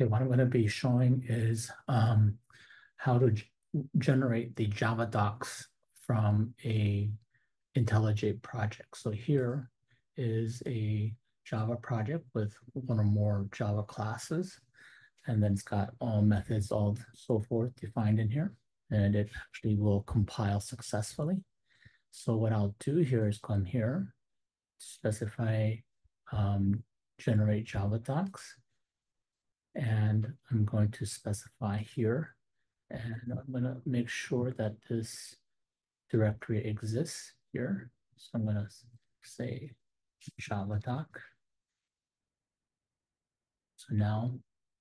Okay, what I'm going to be showing is um, how to generate the Java docs from a IntelliJ project. So here is a Java project with one or more Java classes. And then it's got all methods, all so forth defined in here. And it actually will compile successfully. So what I'll do here is come here, specify um, generate Java docs and I'm going to specify here, and I'm gonna make sure that this directory exists here. So I'm gonna say Java doc. So now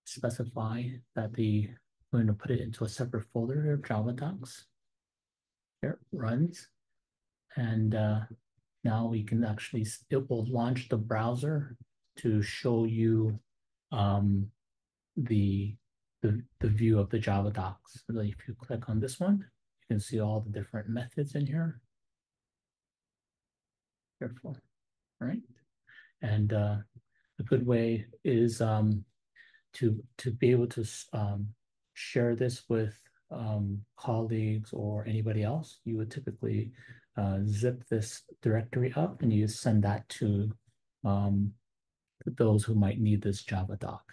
specify that the, I'm going to put it into a separate folder here, Java docs. Here, runs. And uh, now we can actually, it will launch the browser to show you um, the, the, the view of the Java docs. So if you click on this one, you can see all the different methods in here. Careful, right? And uh, a good way is um, to, to be able to um, share this with um, colleagues or anybody else. You would typically uh, zip this directory up and you send that to um, those who might need this Java doc.